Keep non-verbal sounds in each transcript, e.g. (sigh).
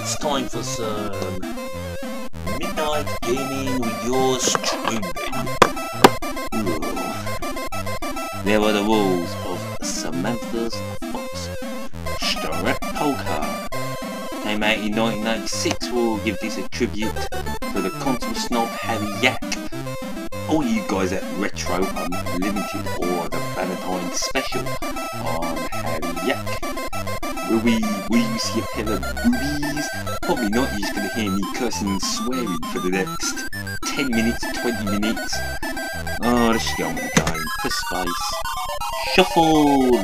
it's time for some midnight gaming with yours truly. There are the rules of Samantha's Fox Strip Poker. Came out in 1996, we'll give this a tribute to the console snob Harry Yack. All you guys at Retro Unlimited or the Valentine Special on Harry Yack. Will we, will you see a pair of boobies? Probably not, you're just gonna hear me cursing and swearing for the next 10 minutes, 20 minutes. Oh, let's get on. Press space. Shuffle!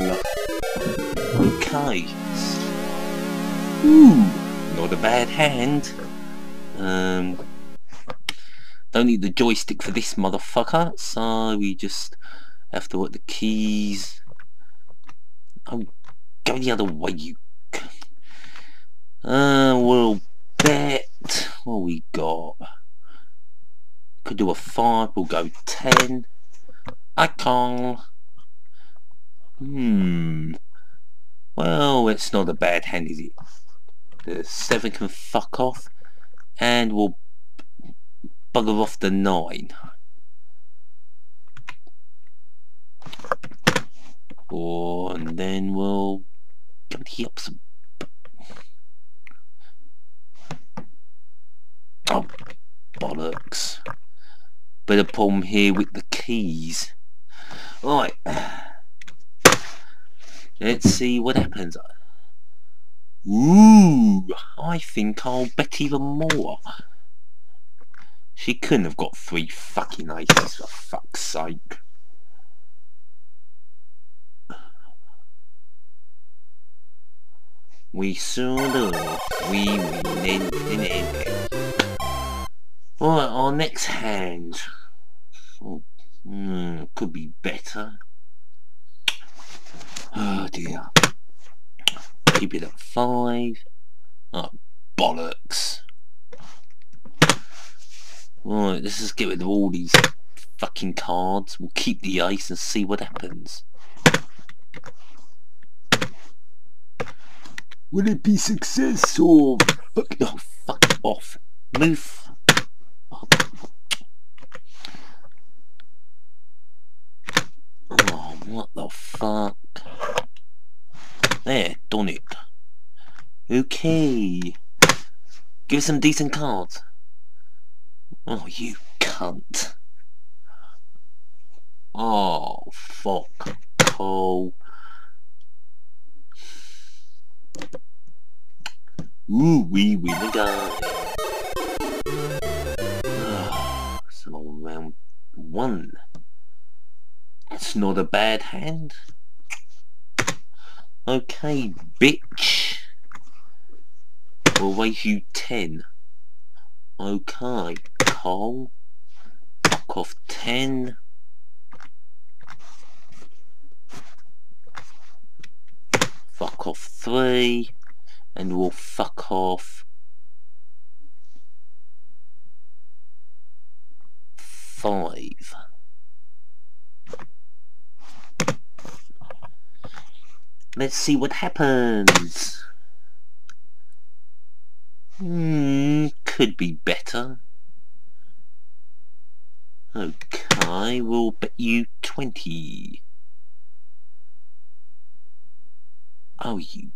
Okay. Ooh, not a bad hand. Um, don't need the joystick for this motherfucker, so we just have to work the keys. Oh, go the other way, you... Uh, we'll bet... What we got? Could do a 5, we'll go 10. I can't... Hmm... Well, it's not a bad hand, is it? The 7 can fuck off. And we'll bugger off the 9. Or, and then we'll to up some... Oh, bollocks. Bit of problem here with the keys. Right. Let's see what happens. Ooh, I think I'll bet even more. She couldn't have got three fucking aces for fuck's sake. We soon do. We win in, in, in. Right, our next hand. Oh, mm, could be better. Oh dear. Keep it at five. Oh, bollocks. Alright, let's just get rid of all these fucking cards. We'll keep the ice and see what happens. Will it be success or... Oh, fuck off. Move. Oh, what the fuck? There, done it. Okay. Give us some decent cards. Oh, you cunt. Oh, fuck. Cole. Ooh, we win again. so round one. That's not a bad hand. Okay, bitch. We'll raise you 10. Okay, Cole. Fuck off 10. Fuck off 3. And we'll fuck off 5. Let's see what happens. Hmm, could be better. Okay, we'll bet you 20. Oh, you.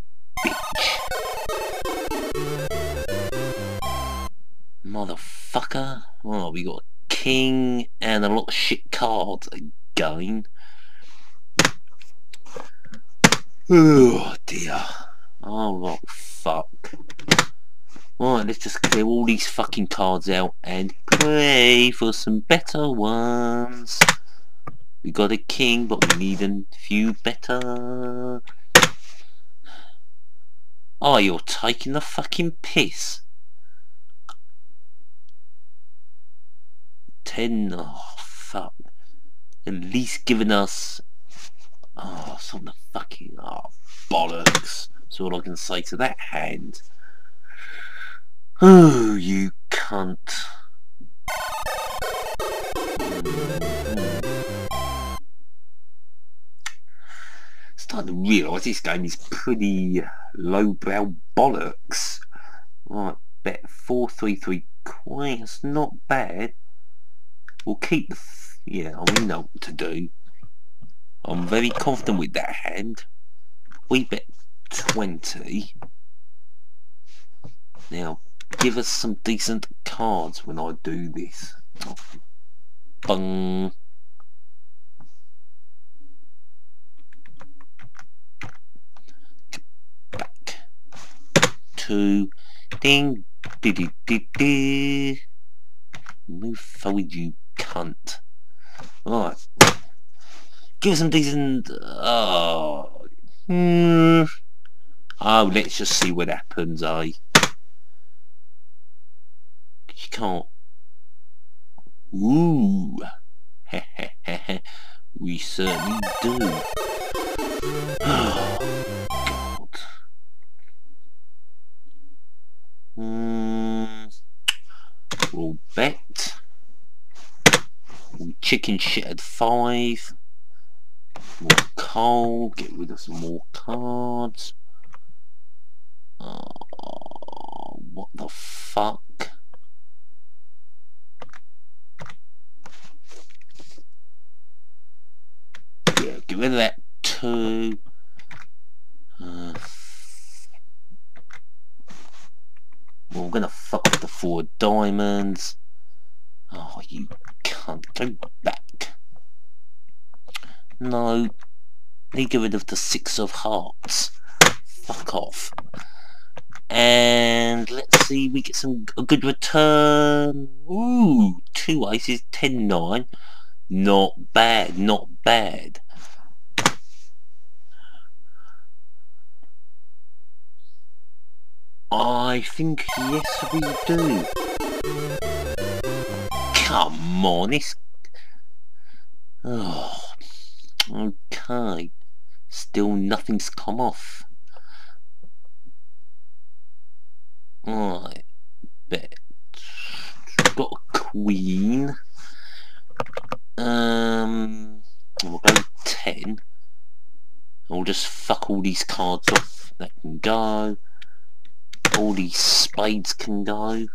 Motherfucker. Oh, we got a king and a lot of shit cards again. Oh dear. Oh what fuck. Right, let's just clear all these fucking cards out and pray for some better ones. We got a king, but we need a few better. Oh, you're taking the fucking piss. Ten, oh fuck. At least giving us Oh, the fucking oh, bollocks. That's all I can say to that hand. Oh, you cunt. Starting to realise this game is pretty lowbrow bollocks. Right, bet 433 queen. It's not bad. We'll keep the... yeah, I know what to do. I'm very confident with that hand. We bet 20. Now, give us some decent cards when I do this. Oh, bung. Two. Ding. Diddy diddy. Move forward, you cunt. Right. Give some decent... Oh. Hmm. Oh, let's just see what happens, eh? You can't... Ooh. (laughs) we certainly do. (sighs) Hmm. We'll bet. We'll chicken shit at five. More coal. Get rid of some more cards. Oh, what the fuck? Yeah, get rid of that two. Uh, well, we're gonna fuck with the four diamonds. Oh, you can't Go back. No. Need get rid of the six of hearts. Fuck off. And let's see, we get some a good return. Ooh, two aces, 10-9. Not bad, not bad. I think yes we do. Come on, it's... Oh, okay. Still nothing's come off. Right, bet. Got a queen. Um, we'll go 10. We'll just fuck all these cards off. That can go. All these spades can go.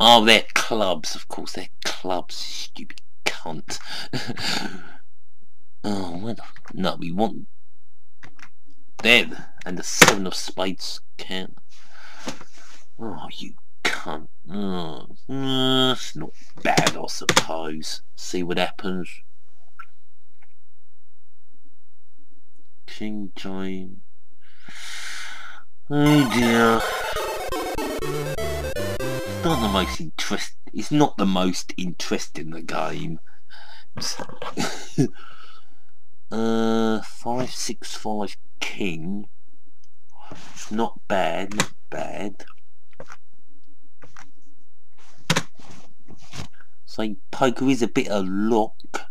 Oh, they're clubs. Of course, they're clubs. Stupid cunt. (laughs) oh, what the... No, we want them. And the seven of spades can. Oh, you cunt. Oh, it's not bad, I suppose. See what happens. King James. Oh dear It's not the most interest. It's not the most interesting the game. (laughs) uh, five six five king. It's not bad, not bad. So poker is a bit of luck.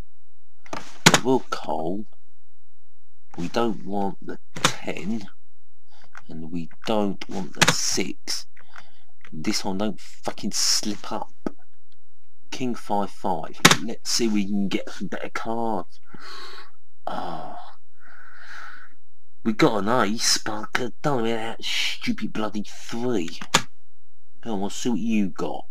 We'll call. We don't want the ten, and we don't want the six. This one don't fucking slip up. King 5-5. Let's see if we can get some better cards. Ah. Oh. We got an ace, but I don't that stupid bloody three. Come on, we'll see what you got.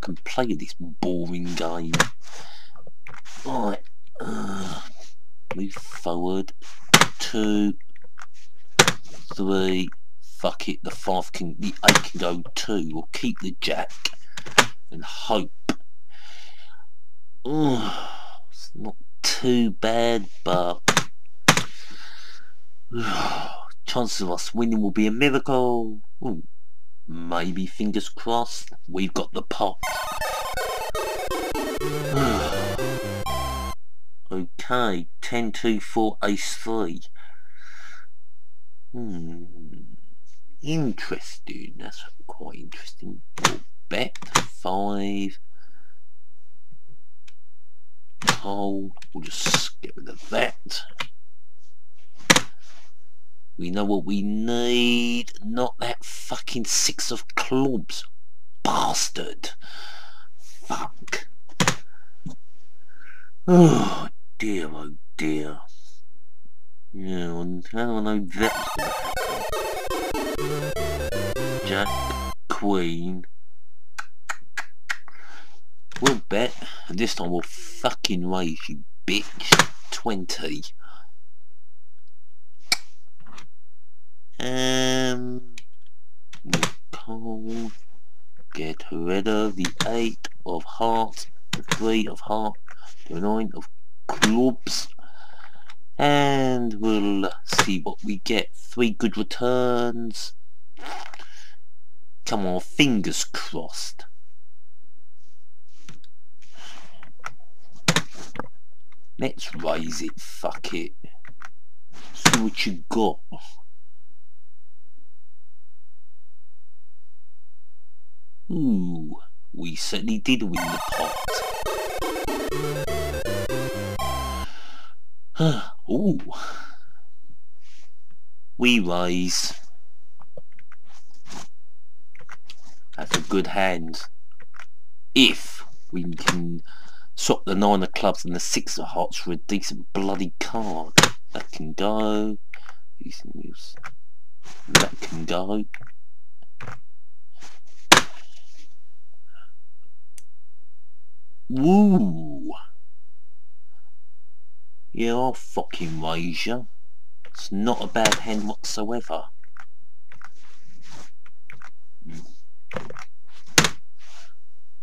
Can play this boring game. Right, uh, move forward. Two, three. Fuck it, the five can, the eight can go two. We'll keep the jack and hope. Uh, it's not too bad, but (sighs) chances of us winning will be a miracle. Ooh, maybe, fingers crossed, we've got the pot. (sighs) okay, 10, 2, 4, ace 3. Hmm, interesting, that's quite interesting. We'll bet 5. cold. We'll just get rid of that. We know what we need. Not that fucking six of clubs. Bastard. Fuck. Oh dear, oh dear. Yeah, well, how do I know happen? Jack, Queen. We'll bet, and this time we'll fucking raise you, bitch. 20. Um, cold. Get rid of the 8 of hearts, the 3 of hearts, the 9 of clubs. And we'll see what we get. Three good returns. Come on, fingers crossed. Let's raise it, fuck it. See what you got. Ooh, we certainly did win the pot. Ooh. We rise. That's a good hand. If we can swap the nine of clubs and the six of hearts for a decent bloody card. That can go. That can go. Woo! Yeah, I'll fucking raise you. It's not a bad hand whatsoever. Hmm.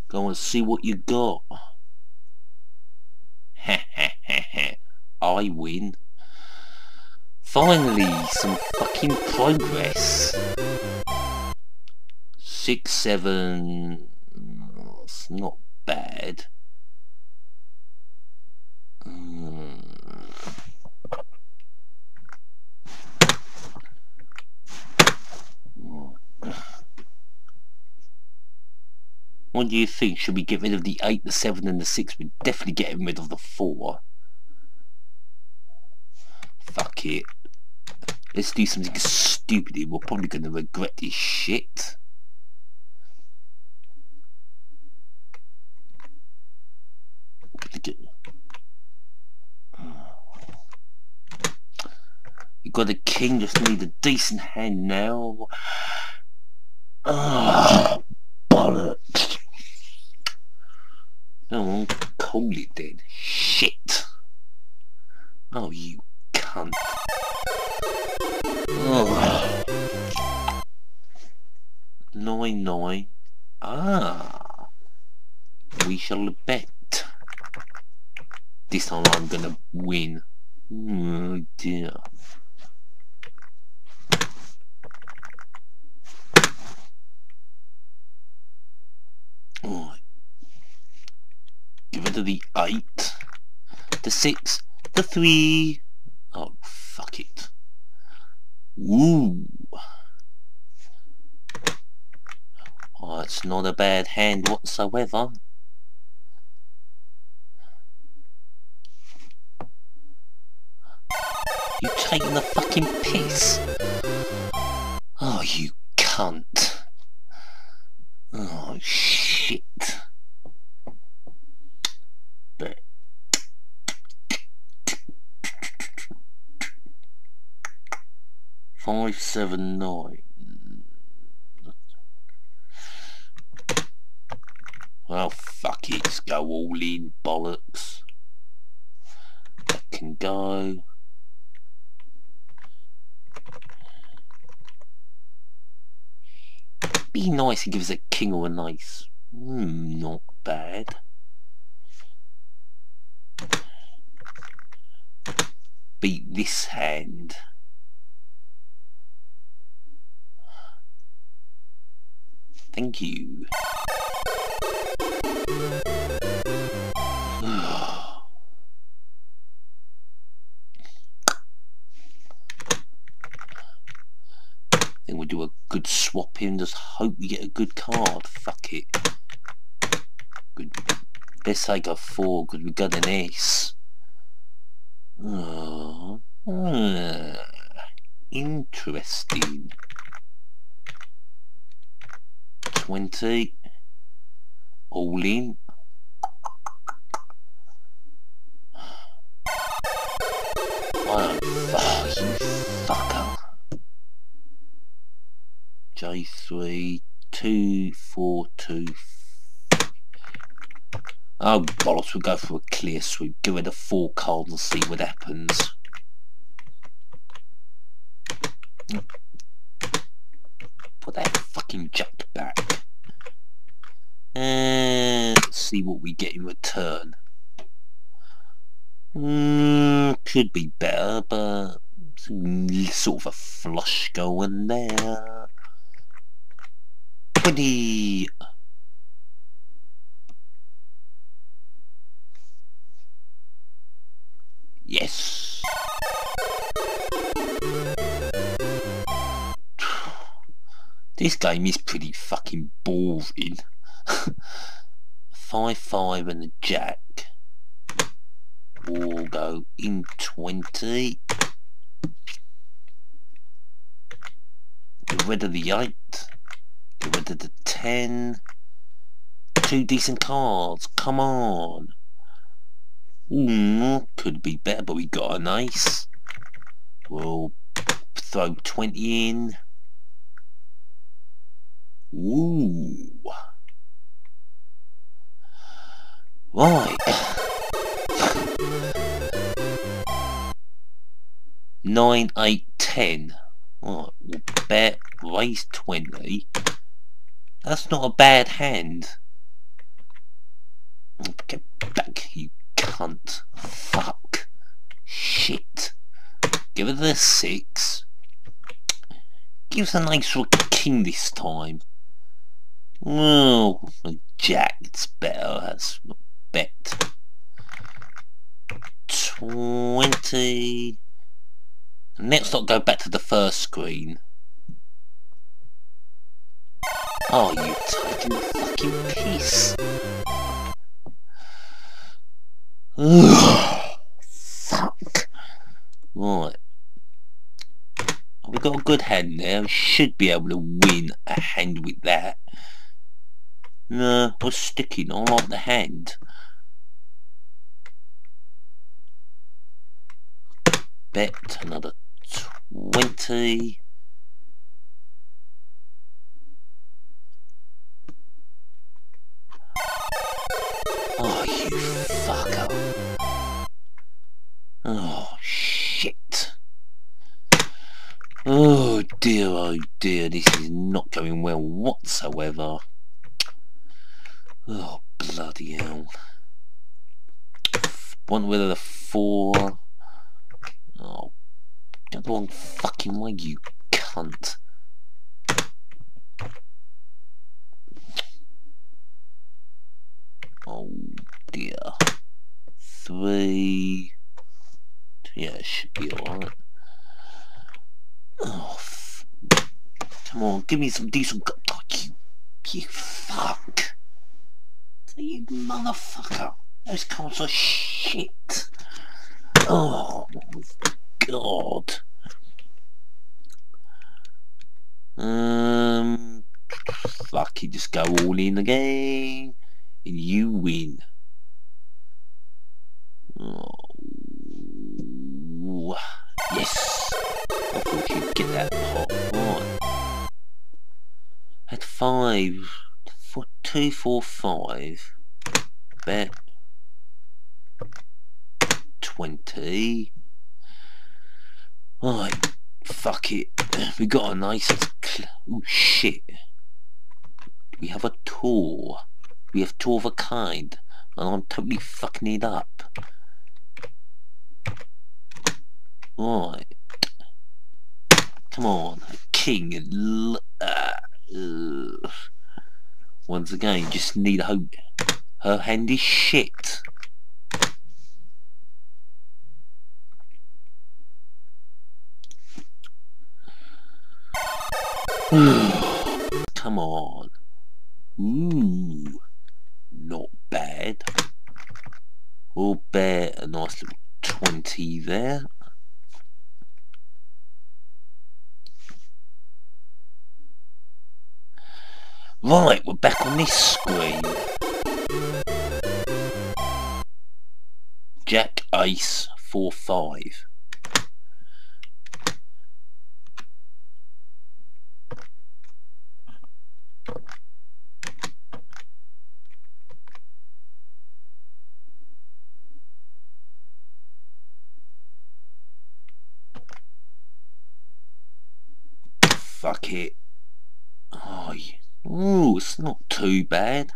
Go and see what you got. (laughs) I win. Finally, some fucking progress. Six, seven... Mm, it's not bad. What do you think? Should we get rid of the 8, the 7 and the 6? We're definitely getting rid of the 4. Fuck it. Let's do something stupid. We're probably going to regret this shit. You got a king, just need a decent hand now. Ah, bollocks. No, I'll call it then. Shit. Oh, you cunt. Oh. Nine, nine. Ah. We shall bet. This time I'm gonna win. Oh dear. Give it to the 8, the 6, the 3. Oh, fuck it. Ooh. Oh, it's not a bad hand whatsoever. You taking the fucking piss? Oh, you cunt. Oh, shit. Five, seven, nine. Well, fuck it, let's go all in, bollocks. That can go. Be nice and give us a king or a nice. Hmm, not bad. Beat this hand. Thank you. think we'll do a good swap in, just hope we get a good card. Fuck it. Good Let's take a four because we got an ace. Oh, interesting. 20. All in. Oh, fuck, you fucker. J3, 2, 4, 2, Oh bollocks, we'll go for a clear sweep. Give it a four cards and see what happens. Put that fucking jack. And let's see what we get in return. Mm, could be better, but sort of a flush going there. 20 Yes. (sighs) This game is pretty fucking boring. 5-5 and a jack. We'll go in 20. Get rid of the 8. Get rid of the 10. Two decent cards. Come on. Ooh, could be better, but we got a nice. We'll throw 20 in. Ooh. Right. Nine, eight, ten. Oh, right, we'll bet, raise 20. That's not a bad hand. Oh, get back, you cunt. Fuck. Shit. Give it a six. Give us a nice little king this time. Oh, jack, it's better. That's bet. 20. Let's not go back to the first screen. Oh, you taking fucking piss. (sighs) Fuck. Right. We've got a good hand there. We should be able to win a hand with that. No, we're sticking. I like the hand. Bet another 20. Oh, you fucker. Oh, shit. Oh dear, oh dear, this is not going well whatsoever. Oh, bloody hell. One with the four. Oh, get the wrong fucking way, you cunt. Oh dear. Three. Yeah, it should be alright. Oh, come on, give me some decent. Oh, you, you fuck. You motherfucker. Those cards are shit. Oh, God. Um, fuck, you just go all in again and you win. Oh, yes. I thought you'd get that pot. Right. At five, for two, four, five. Bet twenty. Alright, fuck it. We got a nice. Oh shit. We have a tour. We have two of a kind, and I'm totally fucking it up. Right. Come on, king uh. once again, just need a hope. Her hand is shit. Come on. Ooh not bad. We'll bet a nice little 20 there. Right, we're back on this screen. Jack Ace 4-5. Fuck it. Oh, ooh, it's not too bad.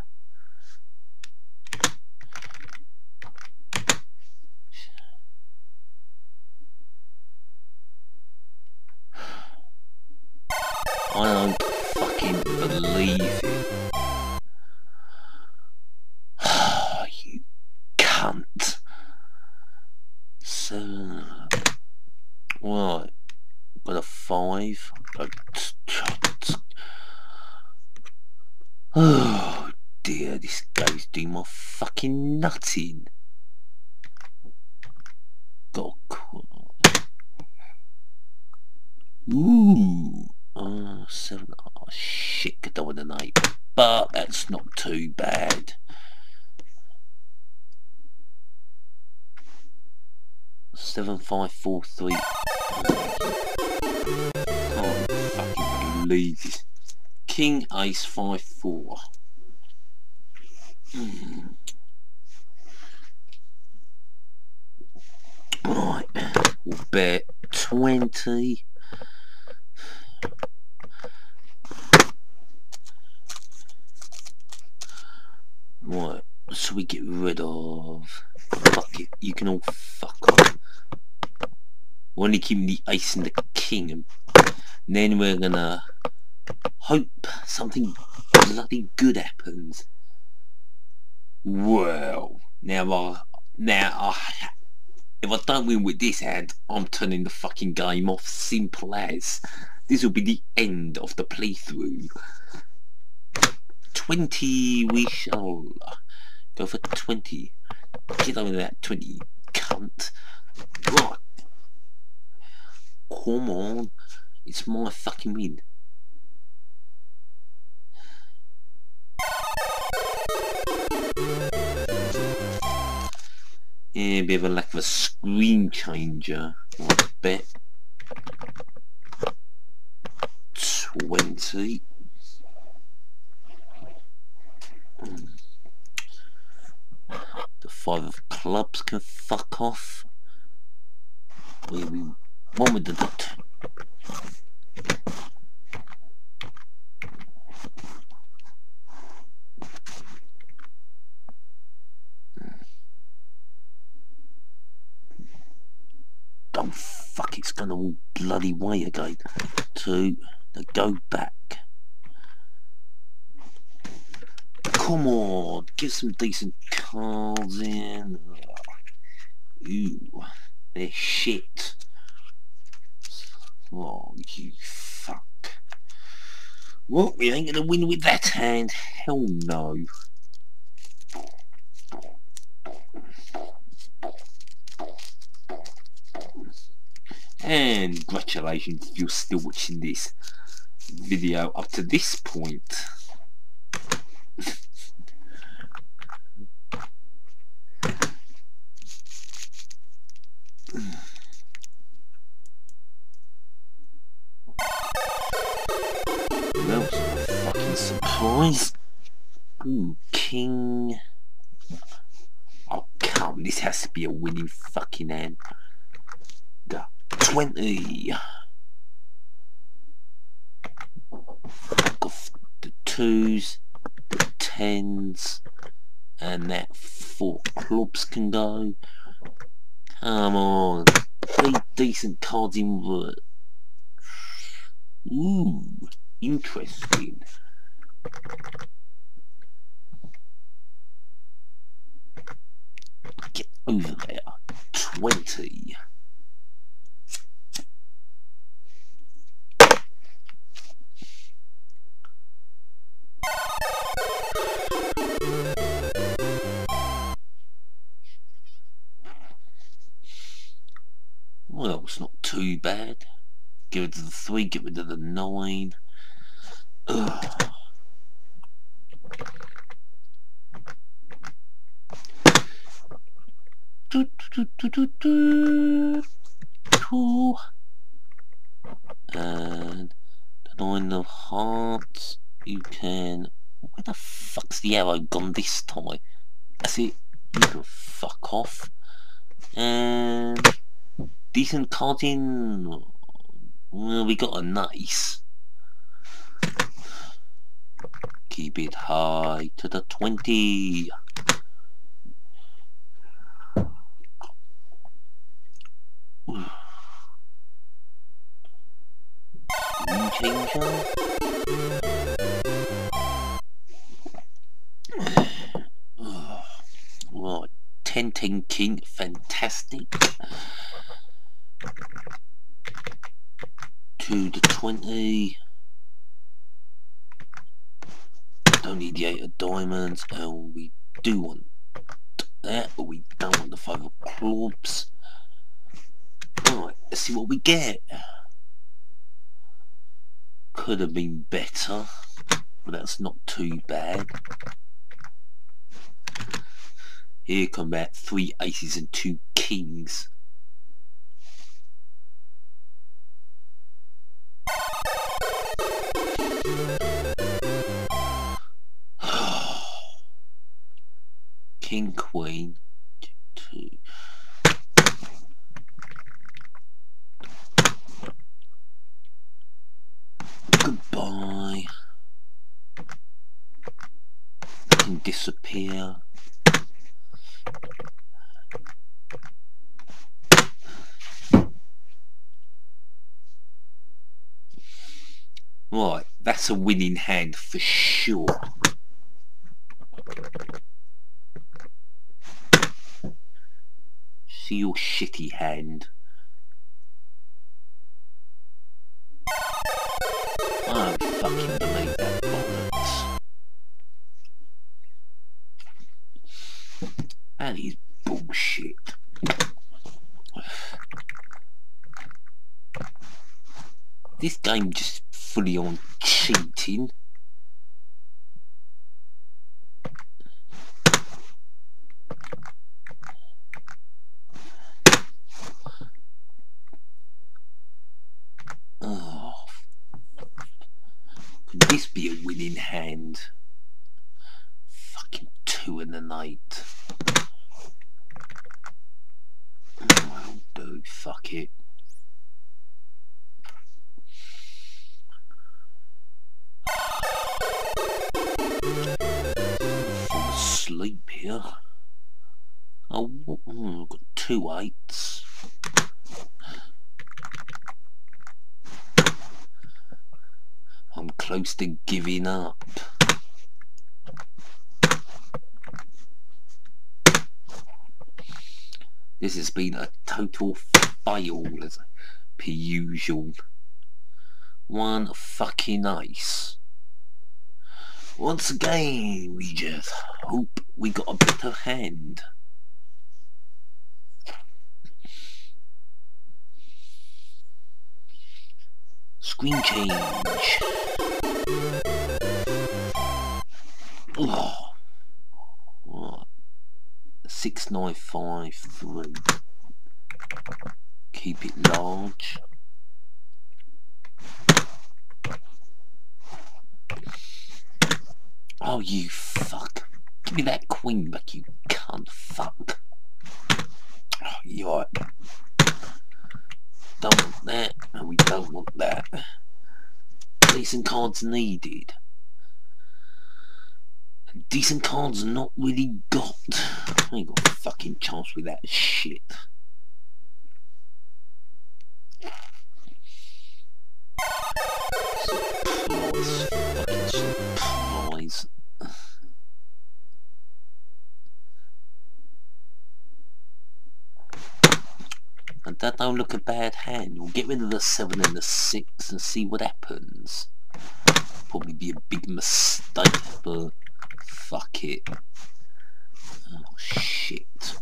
Shit, could do with an eight. But that's not too bad. Seven, five, four, three. Can't fucking believe this. King, ace, five, four. Hmm. Right, we'll bet 20. Right, so we get rid of... Fuck it, you can all fuck off. We're only keeping the ace and the king, and then we're gonna hope something bloody good happens. Well, now I, now I, if I don't win with this hand, I'm turning the fucking game off. Simple as. This will be the end of the playthrough. 20 we shall go for 20. Get over that 20, cunt. Come on. It's my fucking win. Yeah, a bit of a lack of a screen changer, I bet. 20. The five of clubs can fuck off. We, we, one with the dot. Oh fuck, it's gone all bloody way again. To the go back. Come on, get some decent cards in. Ooh, they're shit. Oh, you fuck. Well, we ain't gonna win with that hand. Hell no. And congratulations if you're still watching this video up to this point. Fucking the 20. The twos, the tens, and that four clubs can go. Come on, three decent cards in. Ooh, interesting. Get over there. 20. Well, it's not too bad. Get rid of the 3, get rid of the 9. Ugh. Do, do, do, do, do. And the nine of hearts, you can... Where the fuck's the arrow gone this time? That's it. You can fuck off. And decent cards in. Well, we got a nice. Keep it high to the 20. Changer. Right, 10 10 king, fantastic. Two To 20. Don't need the 8 of diamonds, and we do want that, but we don't want the 5 of clubs. Let's see what we get could have been better, but that's not too bad. Here come back three aces and two kings. (sighs) King, Queen, two. Goodbye. Can disappear. Right, that's a winning hand for sure. See your shitty hand. I don't fucking believe that. That is bullshit. This game just fully on cheating. Oh, could this be a winning hand? Fucking two in the night. Two. I'm close to giving up. This has been a total fail as per usual. One fucking ice. Once again, we just hope we got a better hand. Screen change. Oh. What? Six nine five three. Keep it large. Oh, you fuck. Give me that queen back, you cunt fuck. Oh, you're want that, and we don't want that. Decent cards needed. Decent cards not really got. I ain't got a fucking chance with that shit. Surprise. Surprise. That don't look a bad hand. We'll get rid of the 7 and the 6 and see what happens. Probably be a big mistake, but fuck it. Oh, shit.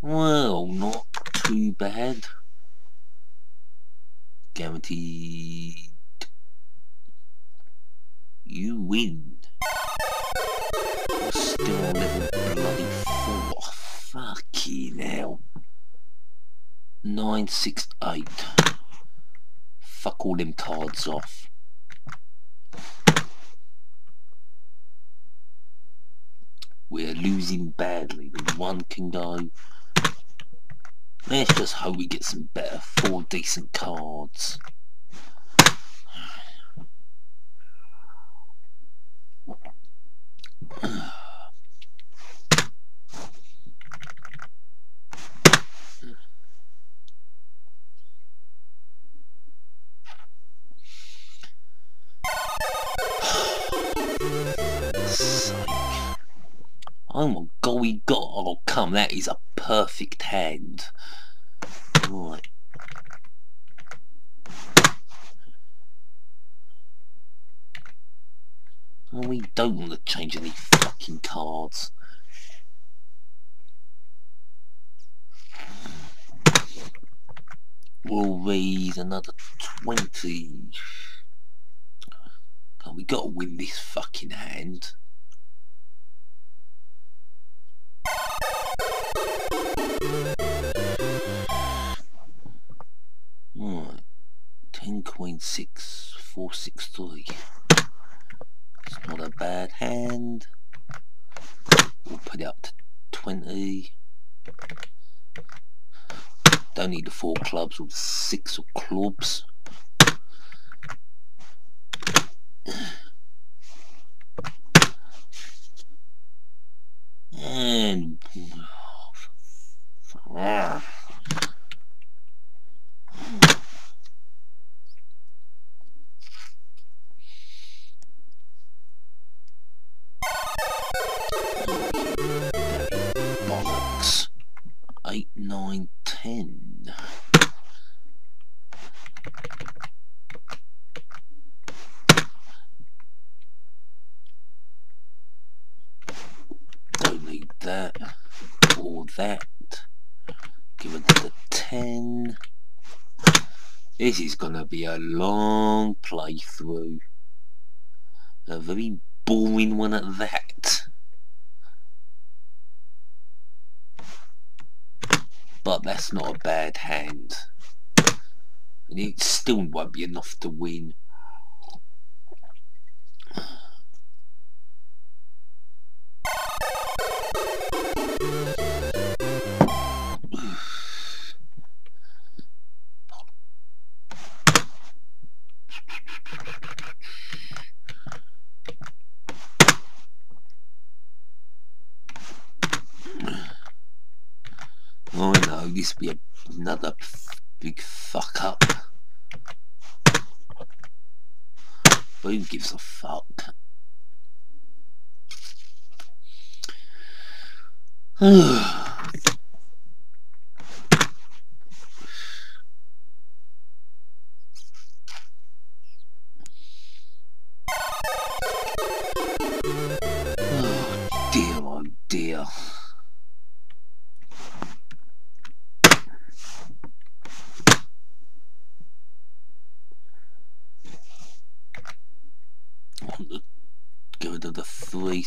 Well, not too bad. Guaranteed you win. Still on level bloody four. Fucking hell. Nine, six, eight. Fuck all them cards off. We're losing badly, but one can go. Let's just hope we get some better, four decent cards. Oh my god, we got, oh come, that is a perfect hand. Right. Oh, we don't want to change any fucking cards. We'll raise another 20. God, we gotta win this fucking hand. Right. 10 queen 6, 4, 6, 3. It's not a bad hand. We'll put it up to 20. Don't need the four clubs or the six of clubs. And nine, ten. Don't need that or that. Give it the 10. This is gonna be a long playthrough. A very boring one at that. That's not a bad hand. And it still won't be enough to win. (sighs)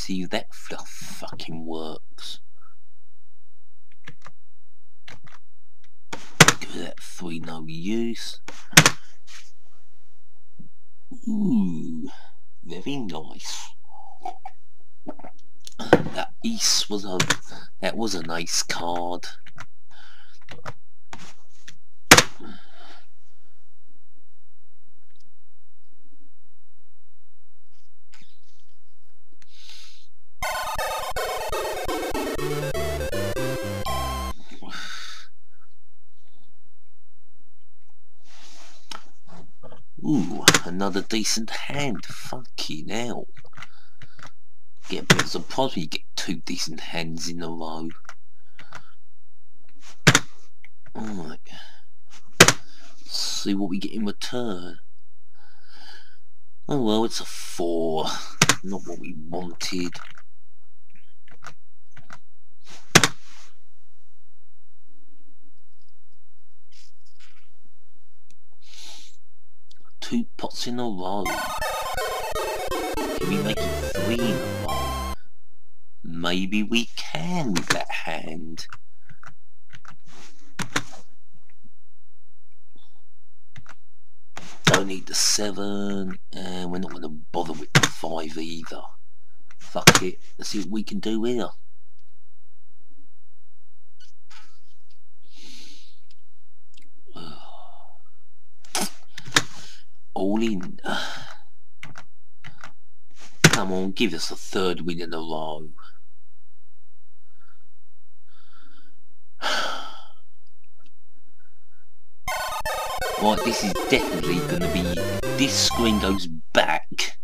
see if that fucking works. That three no use. Ooh, very nice. That East was a that was a nice card. Another decent hand. Fucking hell. Get a bit surprised when you get two decent hands in a row. Alright. See what we get in return. Oh well, it's a four. Not what we wanted. Two pots in a row. Can we make it three in a row? Maybe we can with that hand. Don't need the seven, and we're not going to bother with the five either. Fuck it, let's see what we can do here. All in. (sighs) Come on, give us a third win in a row. Right, this is definitely going to be... This screen goes back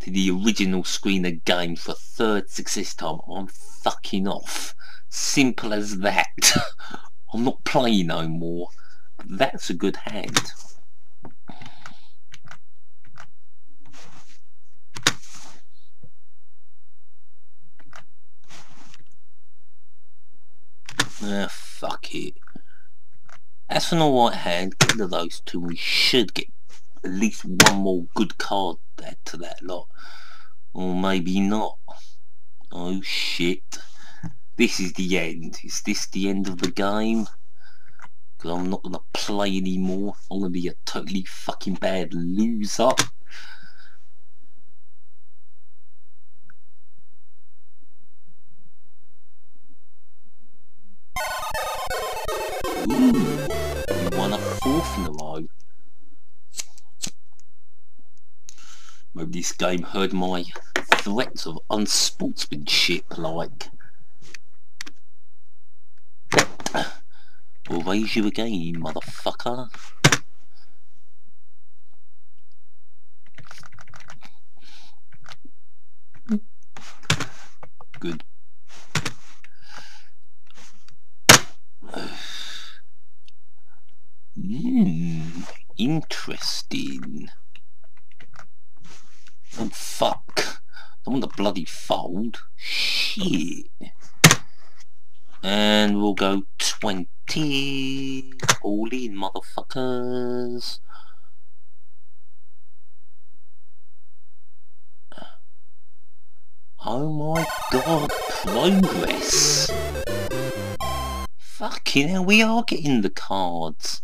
to the original screen again for third success time. I'm fucking off. Simple as that. (laughs) I'm not playing no more. That's a good hand. Ah, fuck it. As for the right hand, of those two. We should get at least one more good card add to that lot. Or maybe not. Oh shit. This is the end. Is this the end of the game? Because I'm not going to play anymore. I'm going to be a totally fucking bad loser. In a row. Maybe this game heard my threats of unsportsmanship like. We'll raise you again, motherfucker. Good Hmm, interesting. Oh fuck. I want the bloody fold. Shit. And we'll go 20. All in, motherfuckers. Oh my god, progress! Fucking hell, we are getting the cards.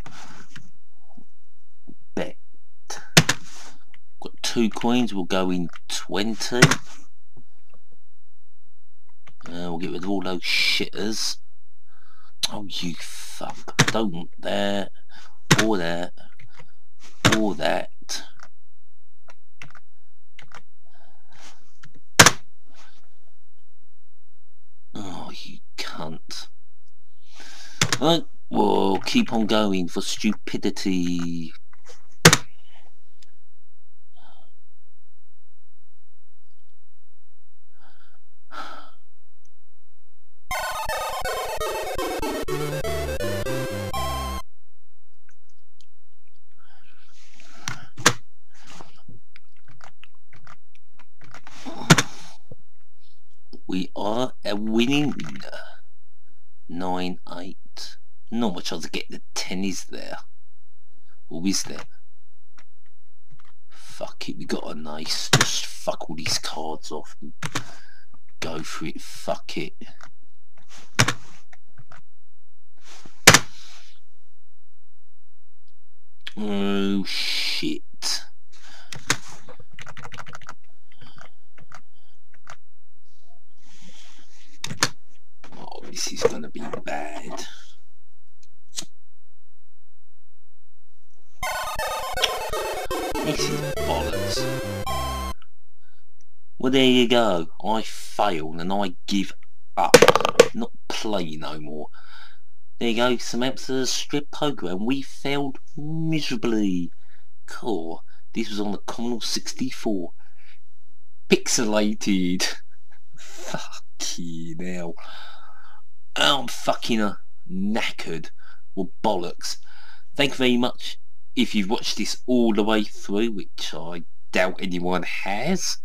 Got two coins, we'll go in 20. Uh, we'll get rid of all those shitters. Oh, you fuck. Don't want that. Or that. Or that. Oh, you cunt. Right, we'll keep on going for stupidity. Not much else to get the 10 is there. Or is there? Fuck it we got a nice just fuck all these cards off and go for it fuck it. Oh shit. Oh, this is gonna be bad. This is bollocks. Well there you go. I failed and I give up. Not play no more. There you go, some Samantha's strip poker and we failed miserably. Cool. This was on the Commodore 64. Pixelated. (laughs) Fucking hell. I'm fucking uh, knackered. Well, bollocks. Thank you very much if you've watched this all the way through, which I doubt anyone has.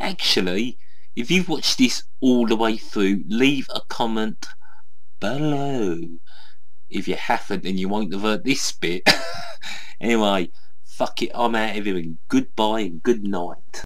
Actually, if you've watched this all the way through, leave a comment below. If you haven't, then you won't have heard this bit. (laughs) anyway, Fuck it, I'm out of here and goodbye and good night.